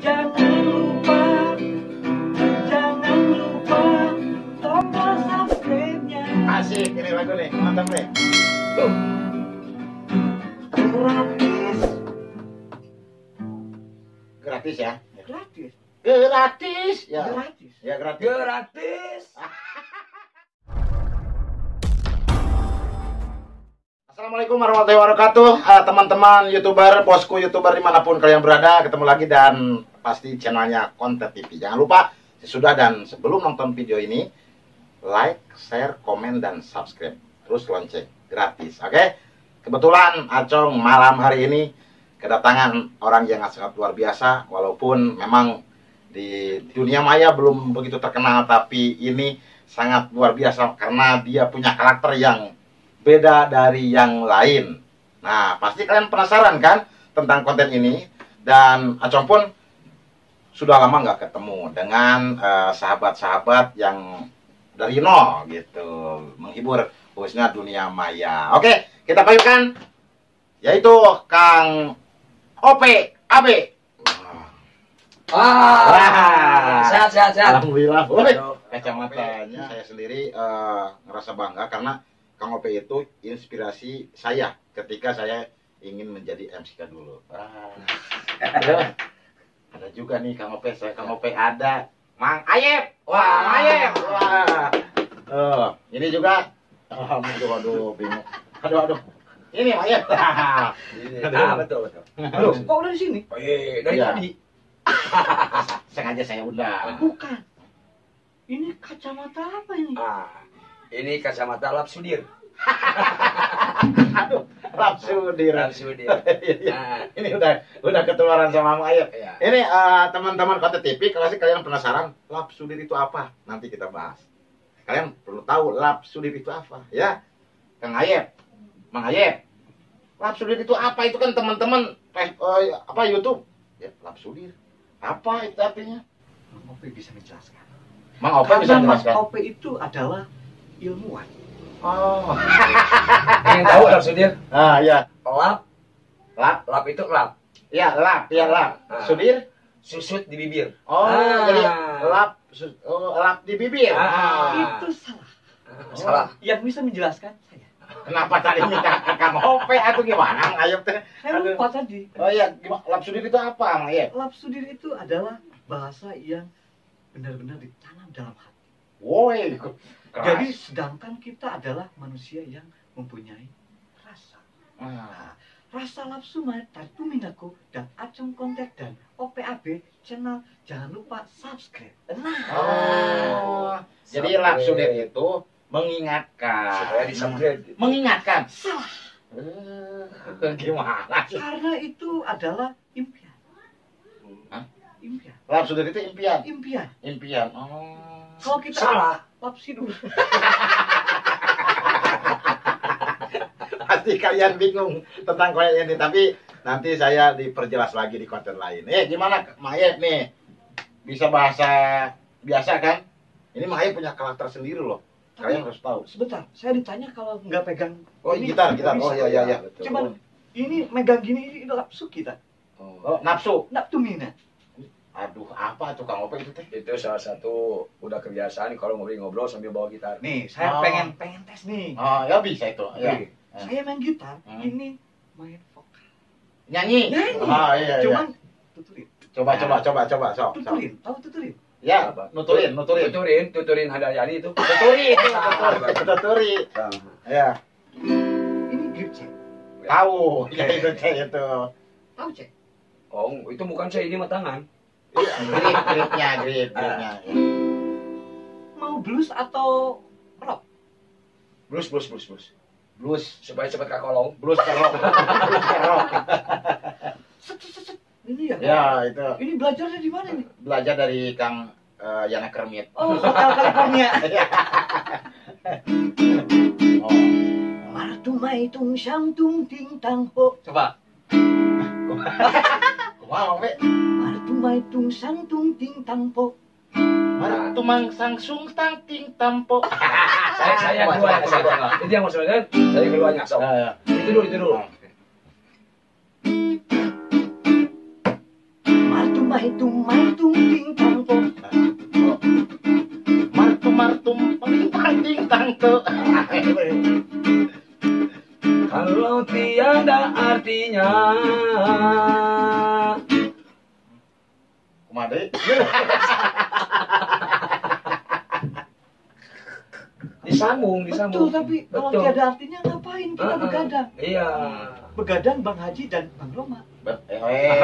Jangan lupa, jangan lupa tombol subscribe-nya. Asik ini lagu nih, mantap nih. Tuh. Gratis, Gratis ya. gratis, Gratis ya. gratis. Ya gratis. Gratis. Assalamualaikum warahmatullahi wabarakatuh. Eh, Teman-teman youtuber, bosku youtuber di mana pun kalian berada Ketemu lagi dan pasti channelnya Konten TV Jangan lupa sesudah dan sebelum nonton video ini Like, share, komen, dan subscribe. Terus lonceng, gratis Oke? Kebetulan Acong malam hari ini Kedatangan orang yang sangat luar biasa Walaupun memang di dunia maya belum begitu terkenal Tapi ini sangat luar biasa Karena dia punya karakter yang beda dari yang lain. Nah, pasti kalian penasaran kan tentang konten ini dan Acong pun sudah lama nggak ketemu dengan eh, sahabat-sahabat yang dari nol gitu menghibur khususnya dunia maya. Oke, kita panggilkan yaitu Kang OP AB. Ah, Wah. sehat sehat sehat. Alhamdulillah. Kacamatanya saya sendiri eh, ngerasa bangga karena Kang Ope itu inspirasi saya ketika saya ingin menjadi MCK dulu. Ah. Ada, juga nih Kang Ope, saya Kang Ope ada. Mang Ayep, wah Mang Ayep, wah. Oh, ini juga. Oh, aduh, aduh, bingung. Aduh, aduh. Ini Mang Ayep. Ah, betul betul. Loh, kok udah di sini? Oh, iya, dari Iya. tadi. Sengaja saya undang. Bukan. Ini kacamata apa ini? Ah, ini kacamata lap sudir. Aduh, lapsu di Lap sudir. Ah, Ini udah udah ketularan sama Mang Ayep. iya. Ini eh, teman-teman Kota TV, kalau sih kalian penasaran, lap sudir itu apa? Nanti kita bahas. Kalian perlu tahu lap sudir itu apa, ya? Kang Ayep, Mang Ayep. Lap sudir itu apa? Itu kan teman-teman eh, eh, apa YouTube? Ya, lap sudir. Apa itu artinya? Mang Ope bisa menjelaskan. Mang Ope bisa menjelaskan. Ope itu adalah ilmuwan. Oh. Yang tahu lap sudir? Ah, ya. Lap, Lap, lap itu lap. ya lap, ya lap. Ah. Sudir? Susut di bibir. Oh, Ah. jadi lap oh, lap di bibir. Ah. Itu salah. Salah. Yang bisa menjelaskan saya. Kenapa tadi minta ke Kang Ope atau gimana? Ayo teh. Saya lupa tadi. Oh iya, gimana? Lap sudir itu apa, Mang Ayep? Lap sudir itu adalah bahasa yang benar-benar ditanam dalam hati. Woi, keras. Jadi sedangkan kita adalah manusia yang mempunyai rasa. Ah. Nah, rasa nafsu mata itu minaku dan acung kontak dan OPAB channel jangan lupa subscribe. Nah, Oh, jadi lap sudir itu mengingatkan. Supaya di subscribe. Mengingatkan. salah Eh, gimana karena itu adalah impian. Hah? Impian, Lap sudir itu impian. impian. Impian. Oh. Kalau kita Salah. Lapsi dulu. Pasti kalian bingung tentang koyak ini, tapi nanti saya diperjelas lagi di konten lain. Eh, gimana Mayep nih? Bisa bahasa biasa kan? Ini Mayep punya karakter sendiri loh. Kalian harus tahu. Sebentar, saya ditanya kalau nggak pegang. Oh, ini, gitar, gitar. Oh, iya, iya, iya. Cuman ini megang gini ini lapsu kita. Oh, nafsu. Nggak tuh minat. Aduh, apa tuh Kang Ope itu teh? Itu salah satu udah kebiasaan kalau ngobrol-ngobrol sambil bawa gitar. Nih, saya Oh. pengen pengen tes nih. Oh, ya bisa itu. Ya. Nih, Saya main gitar, Hmm. ini main vokal. Nyanyi. Nyanyi. Oh, iya, iya. Cuman tuturin. Coba, coba, coba, coba, sok. Tuturin, tahu tuturin? Ya, Apa? nuturin, nuturin. Tuturin, tuturin Hadayani itu. Tuturi, itu, tuturi. Ya, Ini grip C. tahu. Ya, itu teh itu. Tahu C? Oh, itu bukan saya ini mah tangan. Grip, gripnya, grip, gripnya. Mau blues atau rock? Blues, blues, blues, blues. Blues, Supaya cepat kakolong. blues kerok, blues kerok. Set, set, set, set. Ini ya? Ya, itu Ini belajarnya di mana nih? belajar dari Kang eh, Yana Kermit. Oh, Hotel California. Oh. Martu mai tung sang tung ting tang ho. Coba. Wow, Be. Mai tung sang tung ting tang ho. Mana tumang sang sung tang ting tampo. Saya saya coba, saya. Itu yang maksudnya saya keduanya sok. Ya, ya. Itu dulu, itu dulu. Martu maitung maitung ting tang tong. Martum martum pelintang tintang tuh. Kalau tiada artinya disambung, disambung. Betul, tapi kalau Betul. tiada artinya ngapain kita Ah, ah. begadang? Iya. Begadang Bang Haji dan Bang Roma. Bet- Eh, eh,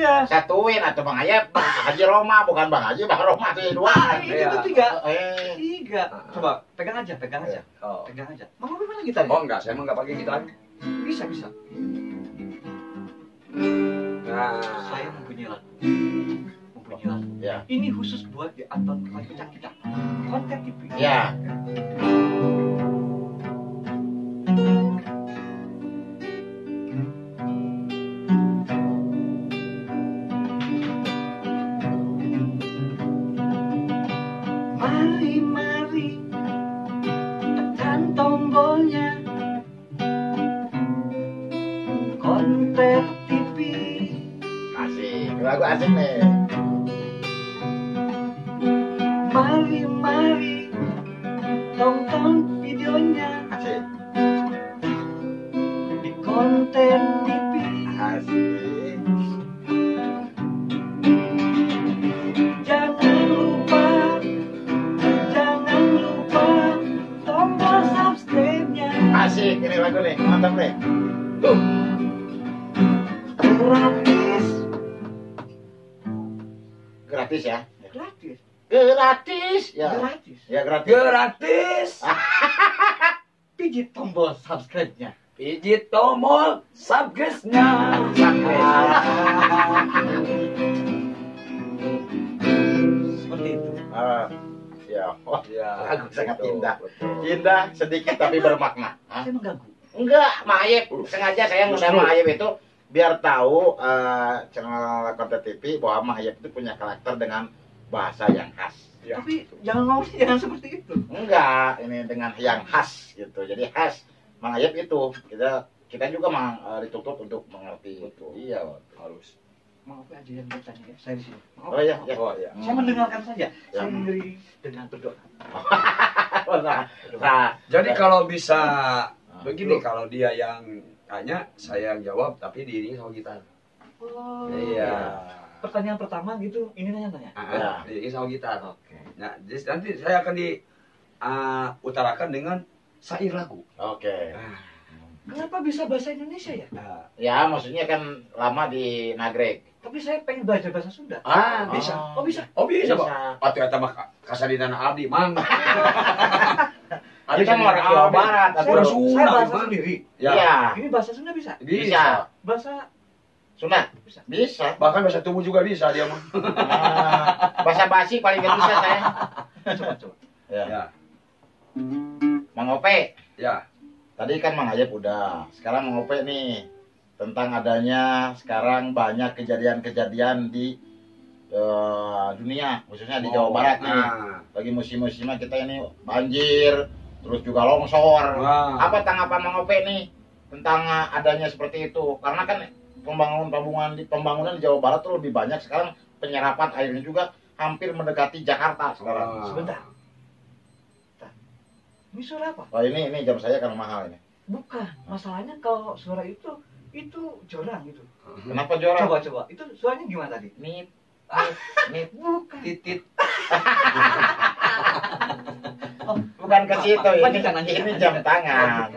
Iya. Satuin atau Bang Ayep, Bang Haji Roma, bukan Bang Haji, Bang Roma tuh dua. Ah, itu Iya. tuh tiga. Eh, Tiga. Coba pegang aja, pegang aja. Oh. Pegang aja. Mau mana gitarnya? Oh enggak, saya emang enggak pakai gitar. Bisa, bisa. Nah, Saya mempunyai lagu. Lagu. ya, Ini khusus buat di Anton Pecah kita. Konten TV. ya. Konten TV. Asik, lagu asik nih. Gratis ya. gratis, Gratis, ya. gratis. Ya gratis. Gratis. Pijit tombol subscribe-nya. Pijit tombol subscribe-nya. Seperti itu. Ah, ya, wah, Ya, lagu sangat betul, indah. betul. Indah, sedikit tapi bermakna. Saya mengganggu. Enggak, Mak Ayep. Sengaja saya ngundang Justru. Mak Ayep itu biar tahu eh, channel konten TV bahwa Mak Ayep itu punya karakter dengan bahasa yang khas. Ya. Tapi jangan mau jangan seperti itu. Enggak, ini dengan yang khas gitu. Jadi khas Mang Ayep itu kita kita juga mang eh, dituntut untuk mengerti itu. Iya. Harus. Maaf aja yang bertanya ya. Saya di sini. Maaf. Oh iya, maaf. iya. Oh iya. Saya mendengarkan saja. Ya. Saya mengiringi dengan berdoa. Nah, nah, Jadi kalau bisa Nah, begini kalau dia yang tanya, saya yang jawab tapi diiringi sama gitar. Oh. Iya. Pertanyaan pertama gitu, ini nanya-tanya. Ah, Ya. diiringi sama gitar. Oke. Nah, jadi nanti saya akan di ah, utarakan dengan syair lagu. Oke. Ah, Kenapa bisa bahasa Indonesia ya? nah, Ya, maksudnya kan lama di Nagrek. Tapi saya pengen belajar bahasa Sunda. ah bisa. Oh bisa. Oh bisa, Pak. Bisa. Atau eta mah kasadina abdi, Mang. Kita mau orang Jawa Barat, Saya, atau Udah saya Sunda, bahasa sendiri. Ya. Iya. Ini bahasa Sunda bisa. Bisa. Bahasa Sunda. Bisa. Bisa. Bahkan bahasa tubuh juga bisa dia mah. Ah, bahasa basi paling gak bisa saya. coba coba. Ya. Ya. Mang Ope. Ya. Tadi kan Mang Ayep udah. Sekarang Mang Ope nih tentang adanya sekarang banyak kejadian-kejadian di eh, dunia, khususnya di Jawa Oh, Barat nih. Nah. Lagi musim-musimnya kita ini banjir, terus juga longsor. Wah. Apa tanggapan Mang Ope nih tentang eh, adanya seperti itu? Karena kan pembangunan pembangunan di pembangunan di Jawa Barat tuh lebih banyak sekarang penyerapan airnya juga hampir mendekati Jakarta sekarang. Wah. Sebentar. Ini suara apa? Oh ini ini jam saya kan mahal ini. Bukan. Masalahnya kalau suara itu itu jorang gitu. Kenapa jorang? Coba coba. Itu suaranya gimana tadi? Nit, nit, Bukan. Titit. Oh, bukan ke situ ini, ini jam tangan.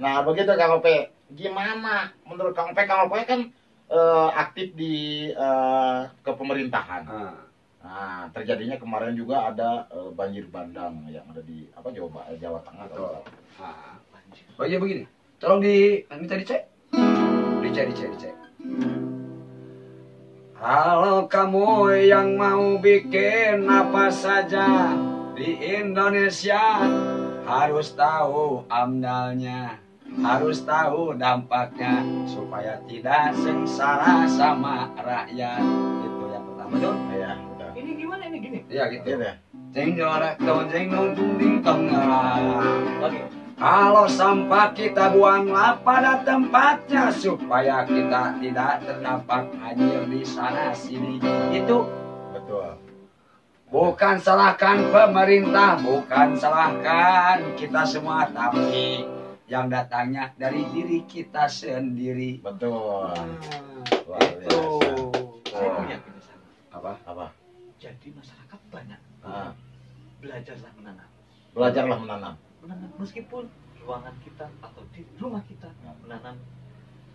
Nah begitu Kang Ope, gimana menurut Kang Ope? Kang Ope kan eh, aktif di eh, kepemerintahan. Ah. Nah terjadinya kemarin juga ada eh, banjir bandang yang ada di apa Jawa Jawa Tengah. Salah. Ah. Bagi begini. Tolong di minta dicek. Dicek, dicek, dicek. Kalau kamu yang mau bikin apa saja di Indonesia harus tahu amdalnya, harus tahu dampaknya supaya tidak sengsara sama rakyat. Itu yang pertama. Iya, udah. Ini gimana ini gini? Ya gitu. Ya. Jeng jorak dong jeng dong dung ding tong. Lagi. Kalau sampah kita buanglah pada tempatnya supaya kita tidak terdapat anjir di sana sini. Itu Betul. Bukan salahkan pemerintah, bukan salahkan kita semua, tapi yang datangnya dari diri kita sendiri. Betul. Luar Itu. Saya punya kebiasaan. Apa? Apa? Jadi masyarakat banyak Ah, belajarlah menanam. belajarlah menanam. Menanam meskipun ruangan kita atau di rumah kita menanam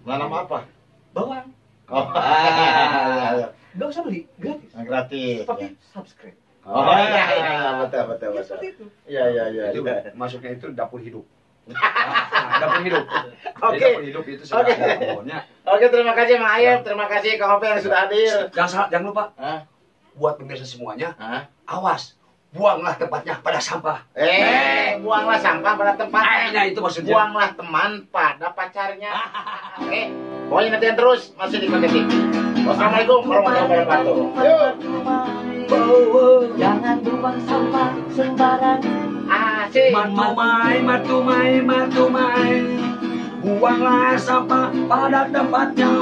Menanam apa? bawang. Oh, Ah. Nggak usah beli, gratis. gratis. Tapi ya. subscribe. Oh, iya, iya, iya, betul, betul, Ya betul. seperti itu. Iya, iya, iya. itu iya. masuknya itu dapur hidup. Nah, dapur hidup. Oke. dapur hidup itu sudah Oke. ada pohonnya. Oke, terima kasih Mang Ayub. Terima kasih Kang Ope yang sudah hadir. Jangan salah, jangan lupa Hah? buat pemirsa semuanya, Hah? awas, buanglah tempatnya pada sampah. Eh, buanglah sampah pada tempatnya. Nah, itu maksudnya. Buanglah teman pada pacarnya. Oke, pokoknya nantian terus masih di Konten. Wassalamualaikum warahmatullahi wabarakatuh. Yuk. Jangan buang sampah sembarangan. Asik. Matumai, matumai, matumai. Buanglah sampah pada tempatnya.